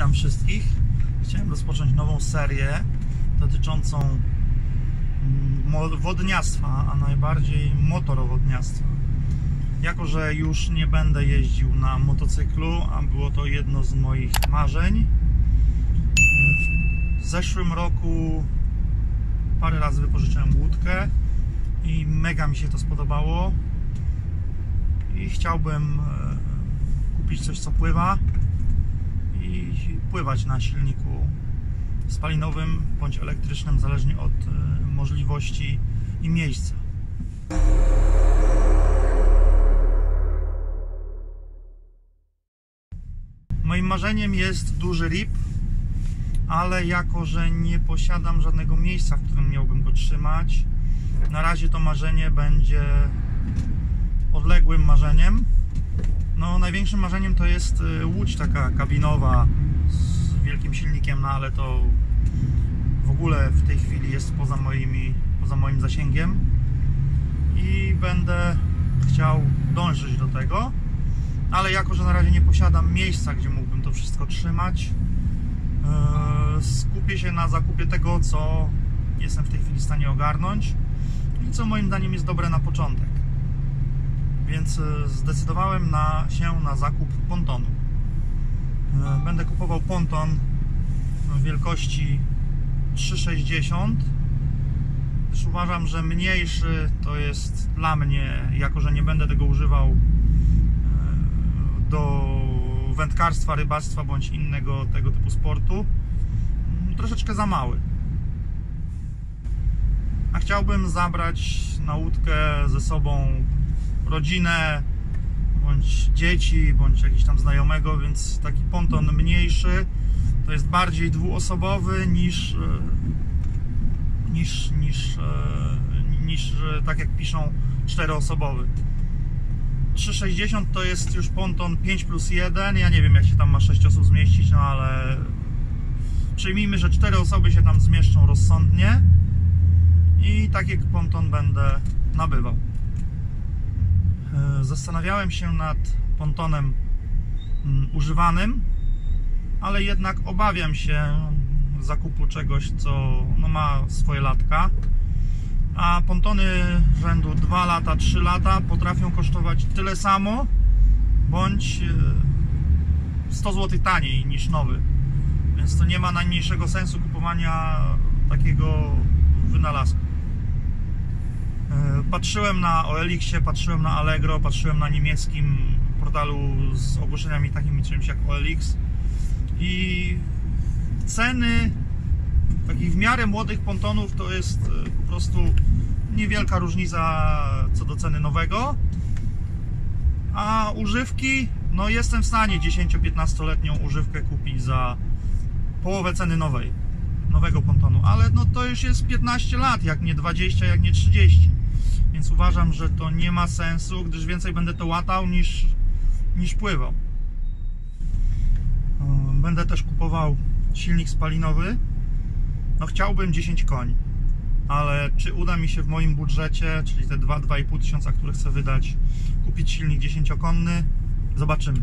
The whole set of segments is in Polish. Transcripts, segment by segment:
Witam wszystkich. Chciałem rozpocząć nową serię dotyczącą mm, wodniactwa, a najbardziej motorowodniactwa. Jako, że już nie będę jeździł na motocyklu, a było to jedno z moich marzeń, w zeszłym roku parę razy wypożyczyłem łódkę i mega mi się to spodobało i chciałbym e, kupić coś co pływa i pływać na silniku spalinowym bądź elektrycznym, zależnie od e, możliwości i miejsca. Moim marzeniem jest duży RIP, ale jako, że nie posiadam żadnego miejsca, w którym miałbym go trzymać, na razie to marzenie będzie odległym marzeniem. No, największym marzeniem to jest y, łódź taka kabinowa z wielkim silnikiem, no ale to w ogóle w tej chwili jest poza, moimi, poza moim zasięgiem. I będę chciał dążyć do tego, ale jako, że na razie nie posiadam miejsca, gdzie mógłbym to wszystko trzymać, yy, skupię się na zakupie tego, co jestem w tej chwili w stanie ogarnąć i co moim zdaniem jest dobre na początek więc e, zdecydowałem na, się na zakup pontonu. E, Będę kupował ponton wielkości 3,60 gdyż uważam, że mniejszy to jest dla mnie, jako że nie będę tego używał e, do wędkarstwa, rybactwa bądź innego tego typu sportu, mm, troszeczkę za mały. A chciałbym zabrać na łódkę ze sobą rodzinę, bądź dzieci, bądź jakiś tam znajomego, więc taki ponton mniejszy to jest bardziej dwuosobowy niż e, niż, niż, e, niż e, tak jak piszą czteroosobowy. 360 to jest już ponton 5 plus 1. Ja nie wiem jak się tam ma 6 osób zmieścić, no ale przyjmijmy, że 4 osoby się tam zmieszczą rozsądnie i taki ponton będę nabywał. E, Zastanawiałem się nad pontonem mm, używanym, ale jednak obawiam się zakupu czegoś, co no, ma swoje latka. A pontony rzędu 2 lata, 3 lata potrafią kosztować tyle samo, bądź e, 100 zł taniej niż nowy. Więc to nie ma najmniejszego sensu kupowania takiego wynalazku. Patrzyłem na OLX-ie, patrzyłem na Allegro, patrzyłem na niemieckim portalu z ogłoszeniami takimi czymś jak OLX i ceny takich w miarę młodych pontonów to jest e, po prostu niewielka różnica co do ceny nowego. A używki, no jestem w stanie 10-15 letnią używkę kupić za połowę ceny nowej nowego pontonu, ale no to już jest 15 lat, jak nie 20, jak nie 30 więc uważam, że to nie ma sensu, gdyż więcej będę to łatał niż, niż pływał. Yy, Będę też kupował silnik spalinowy. No chciałbym 10 koni, ale czy uda mi się w moim budżecie, czyli te 2-2,5 tysiąca, które chcę wydać, kupić silnik 10-konny? Zobaczymy.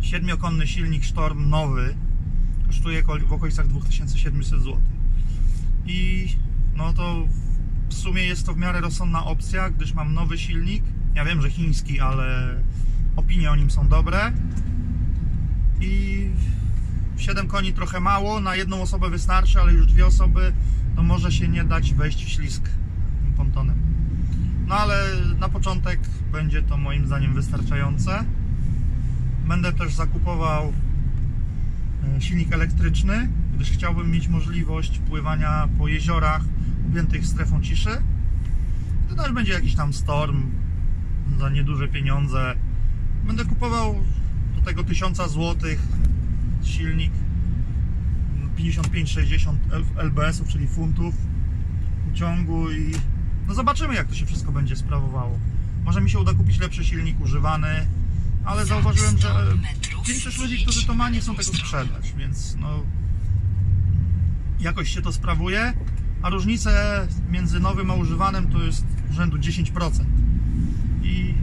7-konny silnik Storm nowy kosztuje w okolicach 2700 zł. I no to w sumie jest to w miarę rozsądna opcja, gdyż mam nowy silnik. Ja wiem, że chiński, ale opinie o nim są dobre. I 7 koni trochę mało, na jedną osobę wystarczy, ale już dwie osoby, no może się nie dać wejść w tym pontonem. No ale na początek będzie to moim zdaniem wystarczające. Będę też zakupował e, silnik elektryczny, gdyż chciałbym mieć możliwość pływania po jeziorach objętych strefą ciszy. To też będzie jakiś tam storm za nieduże pieniądze. Będę kupował do tego 1000 zł silnik 55-60 lbs-ów, czyli funtów ciągu i no zobaczymy jak to się wszystko będzie sprawowało. Może mi się uda kupić lepszy silnik używany, ale zauważyłem, że większość ludzi, którzy to ma, nie chcą tego sprzedać, więc no jakoś się to sprawuje a różnice między nowym a używanym to jest rzędu 10%. I,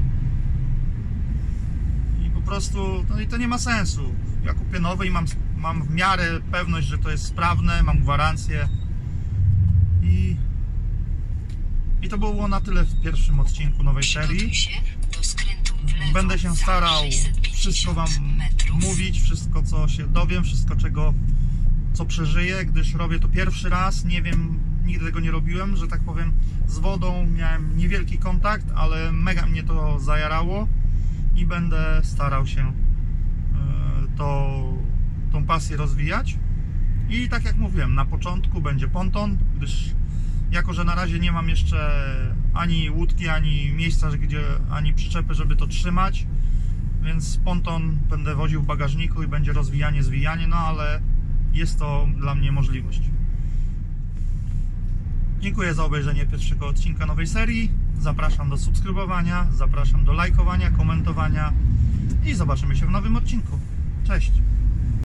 i po prostu, no i to nie ma sensu. Ja kupię nowy i mam, mam w miarę pewność, że to jest sprawne, mam gwarancję. I, I to było na tyle w pierwszym odcinku nowej serii. Będę się starał 650 wszystko Wam mówić, wszystko co się dowiem, wszystko czego co przeżyję, gdyż robię to pierwszy raz, nie wiem, nigdy tego nie robiłem, że tak powiem, z wodą miałem niewielki kontakt, ale mega mnie to zajarało i będę starał się e, to, tą pasję rozwijać. I tak jak mówiłem, na początku będzie ponton, gdyż jako, że na razie nie mam jeszcze ani łódki, ani miejsca, gdzie, ani przyczepy, żeby to trzymać, więc ponton będę woził w bagażniku i będzie rozwijanie, zwijanie, no ale jest to dla mnie możliwość. Dziękuję za obejrzenie pierwszego odcinka nowej serii. Zapraszam do subskrybowania, zapraszam do lajkowania, komentowania i zobaczymy się w nowym odcinku. Cześć!